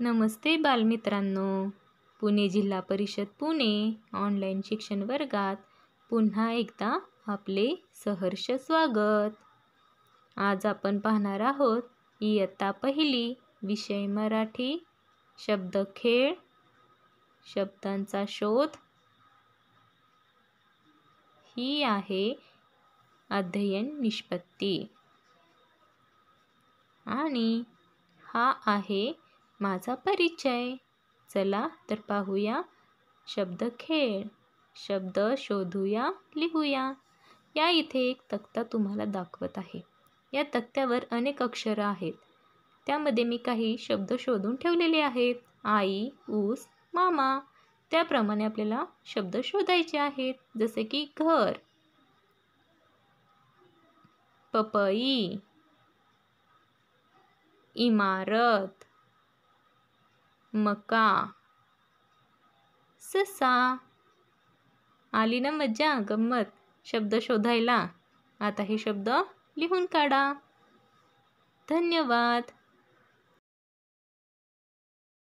नमस्ते बालमित्रांनो. पुणे जिल्हा परिषद पुणे ऑनलाईन शिक्षण वर्गात पुन्हा एकदा आपले सहर्ष स्वागत. आज आपण पाहणार आहोत इयत्ता पहिली विषय मराठी शब्द खेळ शब्दांचा शोध. ही आहे अध्ययन निष्पत्ती. आणि हा आहे माझा परिचय. चला तर पाहूया. शब्द खेळ. शब्द शोधूया लिहूया. या इथे एक तक्ता तुम्हाला दाखवत आहे. या तक्त्यावर अनेक अक्षरं आहेत. त्यामध्ये मी काही शब्द शोधून ठेवलेले आहेत. आई ऊस मामा. त्याप्रमाणे आपल्याला शब्द शोधायचे आहेत. जसे की घर. पपई. इमारत. मका. ससा. आली ना मज्जा गंमत. शब्द शोधायला. आता हे शब्द लिहून काढा. धन्यवाद.